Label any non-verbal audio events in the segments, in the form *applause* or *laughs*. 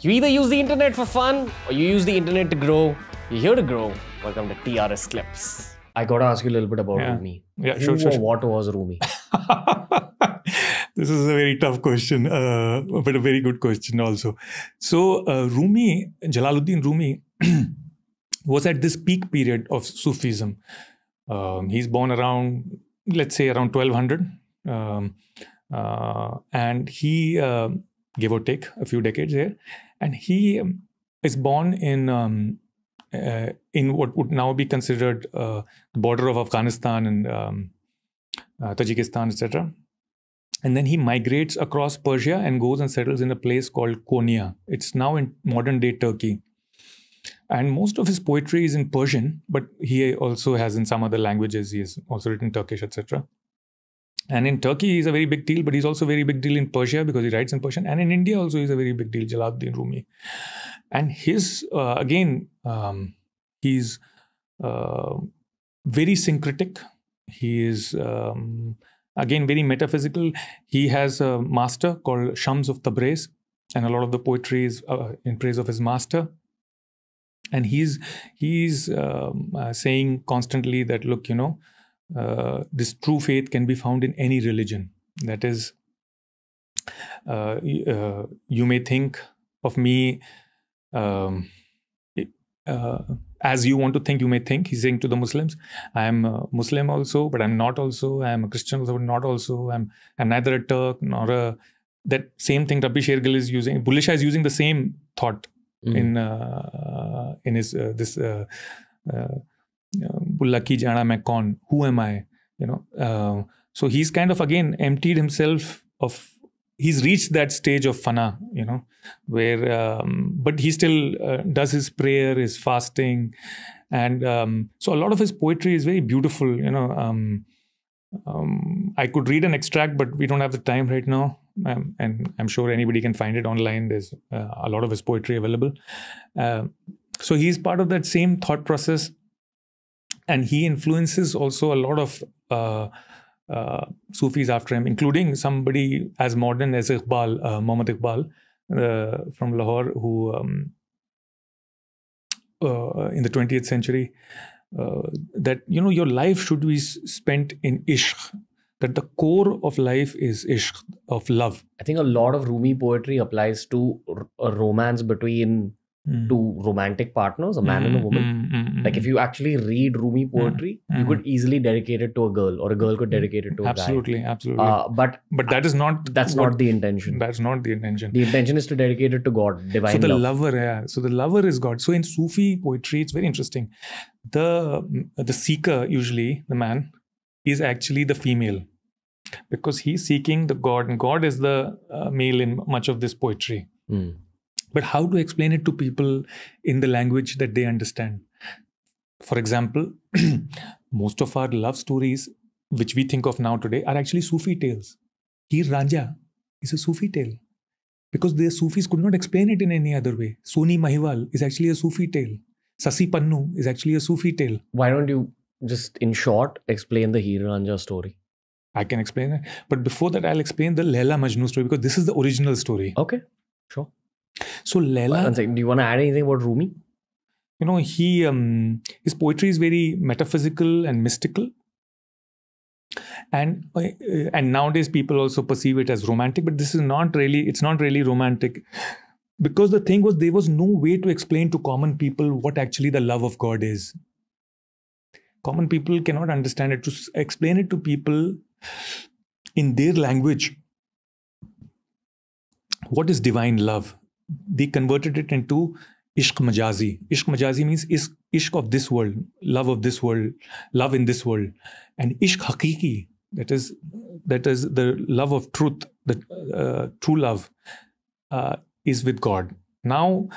You either use the internet for fun or you use the internet to grow. You're here to grow. Welcome to TRS Clips. I gotta ask you a little bit about Yeah. Rumi. Yeah, Who sure, sure, sure. what was Rumi? *laughs* this is a very tough question, uh, but a very good question also. So, uh, Rumi, Jalaluddin Rumi, *clears throat* was at this peak period of Sufism. Um, he's born around, let's say, around 1200. Um, uh, and he, uh, give or take, a few decades here. And he is born in. Um, uh, in what would now be considered uh, the border of Afghanistan and um, uh, Tajikistan, etc. And then he migrates across Persia and goes and settles in a place called Konya. It's now in modern day Turkey. And most of his poetry is in Persian, but he also has in some other languages. He has also written Turkish, etc. And in Turkey, he's a very big deal, but he's also a very big deal in Persia because he writes in Persian. And in India, also, he's a very big deal, Jalaluddin Rumi. And his, uh, again, um, he's uh, very syncretic. He is, um, again, very metaphysical. He has a master called Shams of Tabriz, and a lot of the poetry is uh, in praise of his master. And he's he's um, uh, saying constantly that look, you know, uh, this true faith can be found in any religion. That is, uh, uh, you may think of me um, uh, as you want to think. You may think he's saying to the Muslims, "I am a Muslim also, but I'm not also. I am a Christian also, but not also. I'm I'm neither a Turk nor a." That same thing Rabbi Shergill is using. Bulleh Shah is using the same thought Mm. in uh, in his uh, this ki jana main kaun who am i you know uh, so he's kind of again emptied himself of he's reached that stage of fana you know where um, but he still uh, does his prayer his fasting and um, so a lot of his poetry is very beautiful you know um, um, I could read an extract, but we don't have the time right now. Um, and I'm sure anybody can find it online. There's uh, a lot of his poetry available. Uh, so he's part of that same thought process. And he influences also a lot of uh, uh, Sufis after him, including somebody as modern as Iqbal, uh, Muhammad Iqbal uh, from Lahore, who um, uh, in the 20th century uh, that you know your life should be spent in ishq that the core of life is ishq of love. I think a lot of Rumi poetry applies to r- a romance between two romantic partners, a man and a woman. Like if you actually read Rumi poetry, you mm. could easily dedicate it to a girl, or a girl could dedicate it to a absolutely absolutely guy. Uh, but but that is not that's what- not the intention. that's not the intention The intention is to dedicate it to God, divine so the love. lover yeah so the lover is god so in sufi poetry it's very interesting the the seeker usually the man is actually the female because he's seeking the god and god is the uh, male in much of this poetry Hmm. but how to explain it to people in the language that they understand for example *clears throat* most of our love stories which we think of now today are actually sufi tales. Heer Ranjha is a sufi tale. Because the sufis could not explain it in any other way. Sohni Mahiwal is actually a sufi tale. Sassi Punnun is actually a sufi tale. Why don't you just, in short, explain the Heer Ranjha story? i can explain it. But before that i'll explain the Laila Majnu story because this is the original story. Okay, sure. so One second, do you want to add anything about Rumi? You know he um, his poetry is very metaphysical and mystical. And uh, and nowadays people also perceive it as romantic but this is not really it's not really romantic. Because the thing was there was no way to explain to common people what actually the love of god is. Common people cannot understand it. To explain it to people in their language what is divine love? They converted it into ishq majazi. Ishq majazi means is ishq of this world love of this world love in this world. And ishq hakiki that is that is the love of truth the uh, true love uh, is with god. Now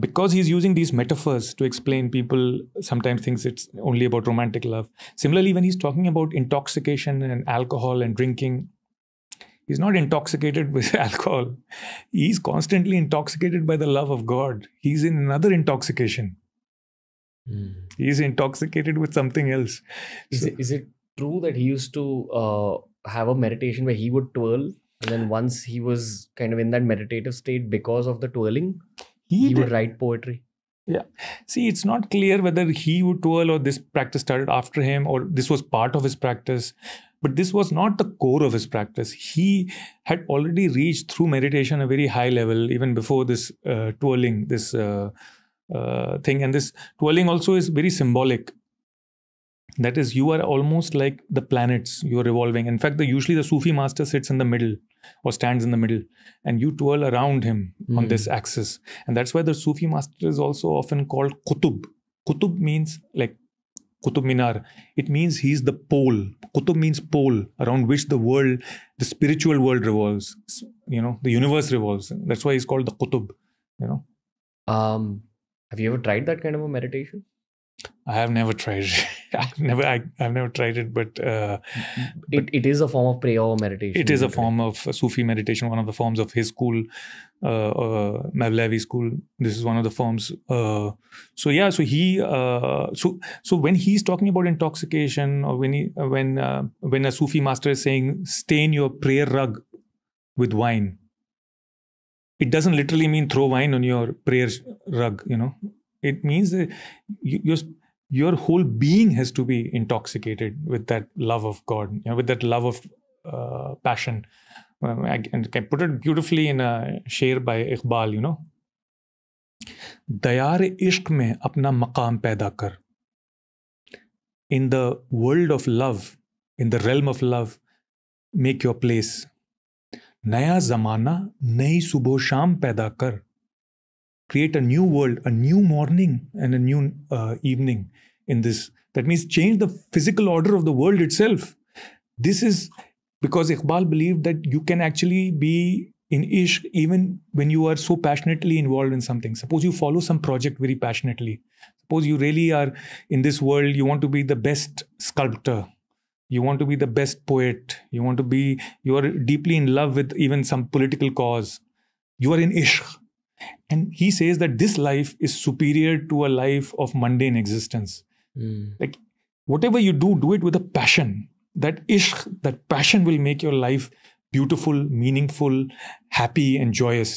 because he's using these metaphors to explain people sometimes thinks it's only about romantic love similarly when he's talking about intoxication and alcohol and drinking he's not intoxicated with *laughs* alcohol he's constantly intoxicated by the love of god he's in another intoxication he's intoxicated with something else Is So- it, is it true that he used to uh, have a meditation where he would twirl And then once he was kind of in that meditative state because of the twirling, he, he would write poetry. Yeah. See, it's not clear whether he would twirl or this practice started after him or this was part of his practice. But this was not the core of his practice. He had already reached through meditation a very high level, even before this uh, twirling, this uh, uh, thing. And this twirling also is very symbolic that is you are almost like the planets you are revolving in fact the usually the sufi master sits in the middle or stands in the middle and you twirl around him mm. on this hmm. axis and that's why the sufi master is also often called qutub qutub means like qutub minar it means he's the pole qutub means pole around which the world the spiritual world revolves you know the universe revolves that's why he's called the qutub you know um have you ever tried that kind of a meditation I have never tried. *laughs* I've never. I, have never tried it, but, uh, it, it is a form of prayer or meditation. It is a form of Sufi meditation. One of the forms of his school, uh, uh, school. This is one of the forms. Uh, so yeah. So he. Uh, so so when he's talking about intoxication, or when he when uh, when a Sufi master is saying stain your prayer rug with wine, it doesn't literally mean throw wine on your prayer rug. You know it means that your your whole being has to be intoxicated with that love of God, you know, with that love of uh, passion. Um, I, and I put it beautifully in a share by Iqbal, you know. Dayal इश्क में अपना मकाम पैदा कर in the world of love in the realm of love make your place नया जमाना नई सुबह शाम पैदा कर create a new world, a new morning, and a new uh, evening in this. That means change the physical order of the world itself. This is because Iqbal believed that you can actually be in ishq even when you are so passionately involved in something. Suppose you follow some project very passionately. Suppose you really are in this world, you want to be the best sculptor. You want to be the best poet. You want to be, you are deeply in love with even some political cause. You are in ishq and he says that this life is superior to a life of mundane existence mm. like whatever you do do it with a passion that ishq that passion will make your life beautiful meaningful happy and joyous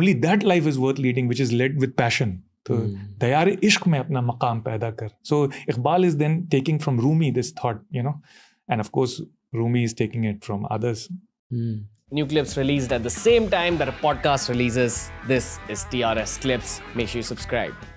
only that life is worth leading which is led with passion तो दयार इश्क में अपना मकाम पैदा कर सो Iqbal is then taking from Rumi this thought you know end of course Rumi is taking it from others New clips released at the same time that a podcast releases. This is TRS Clips. Make sure you subscribe.